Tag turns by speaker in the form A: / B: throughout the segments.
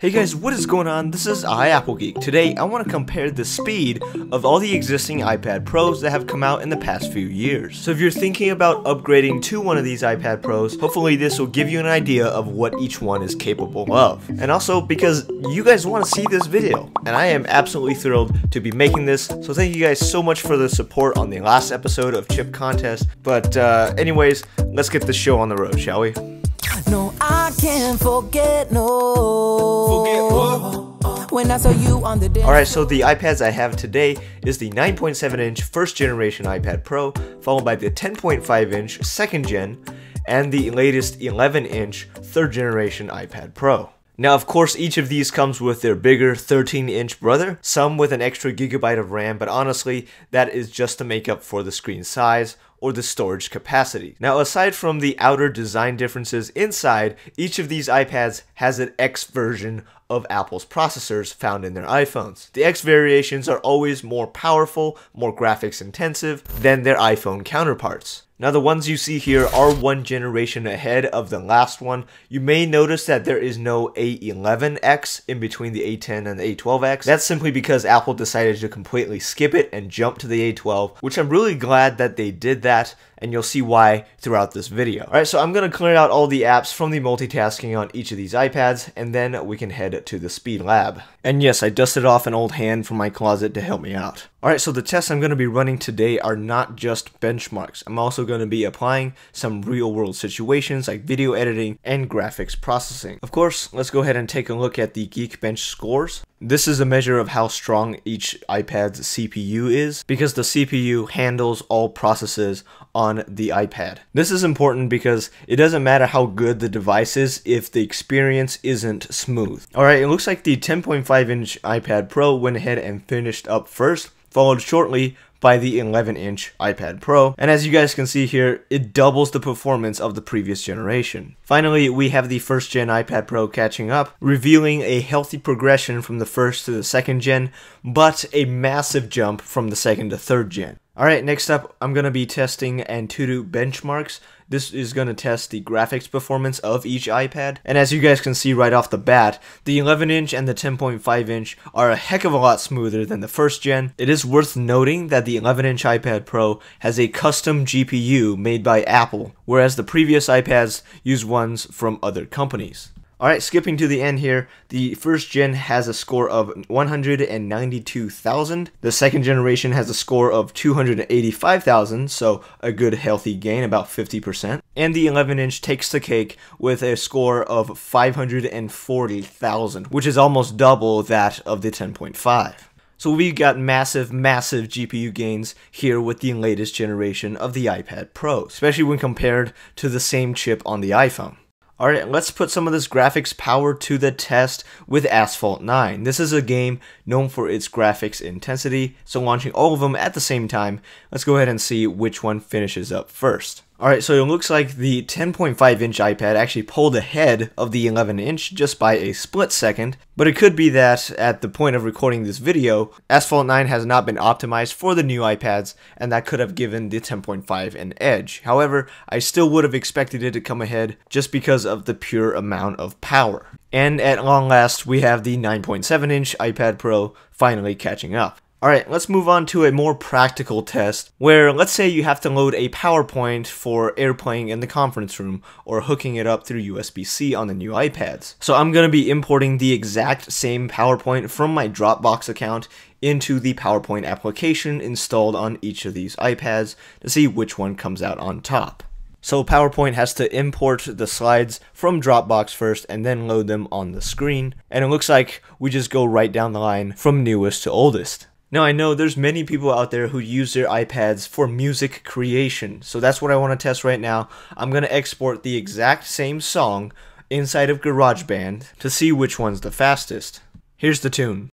A: Hey guys, what is going on? This is iAppleGeek. Today, I want to compare the speed of all the existing iPad Pros that have come out in the past few years. So if you're thinking about upgrading to one of these iPad Pros, hopefully this will give you an idea of what each one is capable of. And also because you guys want to see this video, and I am absolutely thrilled to be making this. So thank you guys so much for the support on the last episode of Chip Contest. But uh, anyways, let's get the show on the road, shall we?
B: No, I can't forget, no. Forget what? When I saw you on the dance
A: Alright, so the iPads I have today is the 9.7 inch first generation iPad Pro, followed by the 10.5 inch second gen, and the latest 11 inch third generation iPad Pro. Now, of course, each of these comes with their bigger 13 inch brother, some with an extra gigabyte of RAM, but honestly, that is just to make up for the screen size or the storage capacity. Now, aside from the outer design differences inside, each of these iPads has an X version of Apple's processors found in their iPhones. The X variations are always more powerful, more graphics intensive than their iPhone counterparts. Now the ones you see here are one generation ahead of the last one. You may notice that there is no A11X in between the A10 and the A12X. That's simply because Apple decided to completely skip it and jump to the A12, which I'm really glad that they did that and you'll see why throughout this video. Alright, so I'm going to clear out all the apps from the multitasking on each of these iPads, and then we can head to the Speed Lab. And yes, I dusted off an old hand from my closet to help me out. Alright, so the tests I'm going to be running today are not just benchmarks. I'm also going to be applying some real world situations like video editing and graphics processing. Of course, let's go ahead and take a look at the Geekbench scores. This is a measure of how strong each iPad's CPU is because the CPU handles all processes on the iPad. This is important because it doesn't matter how good the device is if the experience isn't smooth. Alright, it looks like the 10.5 inch iPad Pro went ahead and finished up first, followed shortly by the 11 inch iPad Pro. And as you guys can see here, it doubles the performance of the previous generation. Finally, we have the first gen iPad Pro catching up, revealing a healthy progression from the first to the second gen, but a massive jump from the second to third gen. Alright, next up, I'm going to be testing Antutu benchmarks. This is going to test the graphics performance of each iPad. And as you guys can see right off the bat, the 11 inch and the 10.5 inch are a heck of a lot smoother than the first gen. It is worth noting that the 11 inch iPad Pro has a custom GPU made by Apple, whereas the previous iPads use ones from other companies. Alright, skipping to the end here, the first gen has a score of 192,000. The second generation has a score of 285,000, so a good healthy gain, about 50%. And the 11 inch takes the cake with a score of 540,000, which is almost double that of the 10.5. So we've got massive, massive GPU gains here with the latest generation of the iPad Pro, especially when compared to the same chip on the iPhone. Alright, let's put some of this graphics power to the test with Asphalt 9. This is a game known for its graphics intensity, so launching all of them at the same time, let's go ahead and see which one finishes up first. Alright, so it looks like the 10.5 inch iPad actually pulled ahead of the 11 inch just by a split second, but it could be that at the point of recording this video, Asphalt 9 has not been optimized for the new iPads, and that could have given the 10.5 an edge. However, I still would have expected it to come ahead just because of the pure amount of power. And at long last, we have the 9.7 inch iPad Pro finally catching up. Alright, let's move on to a more practical test where let's say you have to load a PowerPoint for airplaying in the conference room or hooking it up through USB-C on the new iPads. So I'm going to be importing the exact same PowerPoint from my Dropbox account into the PowerPoint application installed on each of these iPads to see which one comes out on top. So PowerPoint has to import the slides from Dropbox first and then load them on the screen. And it looks like we just go right down the line from newest to oldest. Now I know there's many people out there who use their iPads for music creation, so that's what I want to test right now. I'm going to export the exact same song inside of GarageBand to see which one's the fastest. Here's the tune.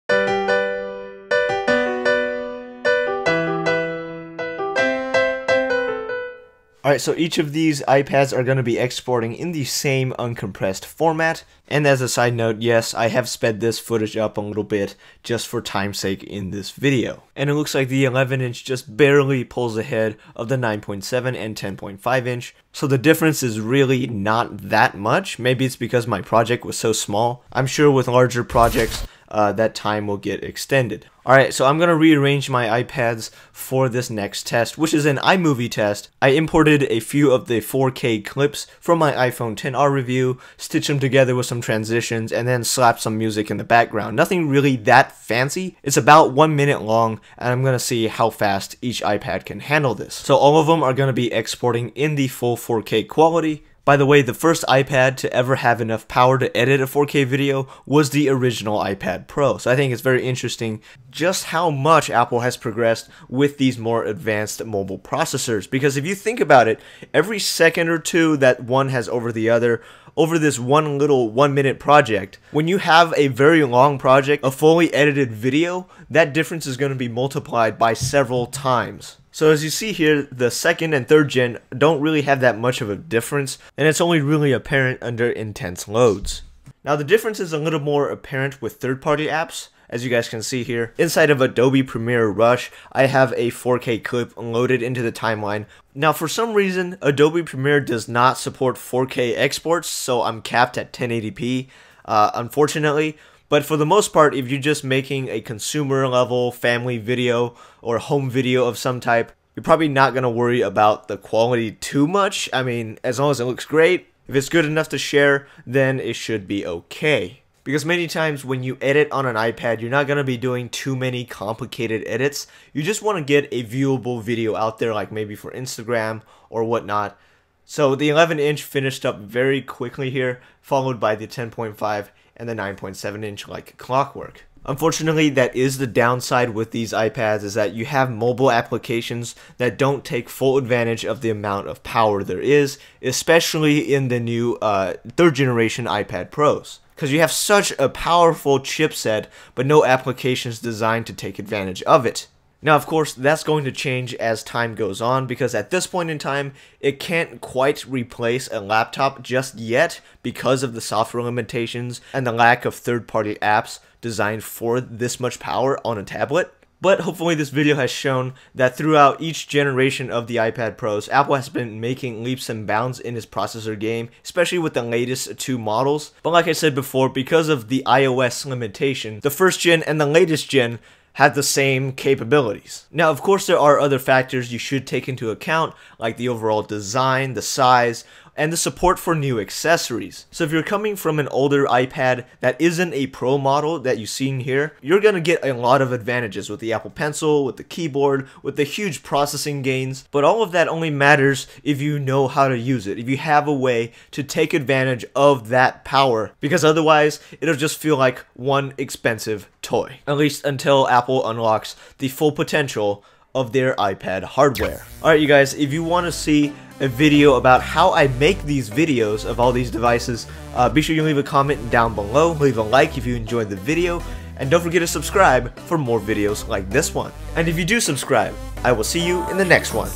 A: Alright, so each of these iPads are going to be exporting in the same uncompressed format. And as a side note, yes, I have sped this footage up a little bit just for time's sake in this video. And it looks like the 11 inch just barely pulls ahead of the 9.7 and 10.5 inch. So the difference is really not that much. Maybe it's because my project was so small. I'm sure with larger projects, uh, that time will get extended. Alright, so I'm going to rearrange my iPads for this next test, which is an iMovie test. I imported a few of the 4K clips from my iPhone 10R review, stitched them together with some transitions, and then slapped some music in the background. Nothing really that fancy. It's about one minute long, and I'm going to see how fast each iPad can handle this. So all of them are going to be exporting in the full 4K quality. By the way, the first iPad to ever have enough power to edit a 4K video was the original iPad Pro. So I think it's very interesting just how much Apple has progressed with these more advanced mobile processors. Because if you think about it, every second or two that one has over the other, over this one little one minute project, when you have a very long project, a fully edited video, that difference is going to be multiplied by several times. So as you see here, the second and third gen don't really have that much of a difference, and it's only really apparent under intense loads. Now the difference is a little more apparent with third-party apps, as you guys can see here. Inside of Adobe Premiere Rush, I have a 4K clip loaded into the timeline. Now for some reason, Adobe Premiere does not support 4K exports, so I'm capped at 1080p, uh, unfortunately. But for the most part, if you're just making a consumer level family video or home video of some type, you're probably not going to worry about the quality too much. I mean, as long as it looks great, if it's good enough to share, then it should be okay. Because many times when you edit on an iPad, you're not going to be doing too many complicated edits. You just want to get a viewable video out there, like maybe for Instagram or whatnot. So the 11 inch finished up very quickly here, followed by the 10.5 and the 9.7 inch like clockwork. Unfortunately, that is the downside with these iPads is that you have mobile applications that don't take full advantage of the amount of power there is, especially in the new uh, third generation iPad Pros. Because you have such a powerful chipset, but no applications designed to take advantage of it. Now, of course, that's going to change as time goes on because at this point in time, it can't quite replace a laptop just yet because of the software limitations and the lack of third-party apps designed for this much power on a tablet. But hopefully this video has shown that throughout each generation of the iPad Pros, Apple has been making leaps and bounds in its processor game, especially with the latest two models. But like I said before, because of the iOS limitation, the first gen and the latest gen had the same capabilities. Now, of course, there are other factors you should take into account, like the overall design, the size, and the support for new accessories. So if you're coming from an older iPad that isn't a Pro model that you've seen here, you're gonna get a lot of advantages with the Apple Pencil, with the keyboard, with the huge processing gains, but all of that only matters if you know how to use it, if you have a way to take advantage of that power, because otherwise it'll just feel like one expensive toy, at least until Apple unlocks the full potential of their iPad hardware. Alright you guys, if you want to see a video about how I make these videos of all these devices, uh, be sure you leave a comment down below, leave a like if you enjoyed the video, and don't forget to subscribe for more videos like this one. And if you do subscribe, I will see you in the next one.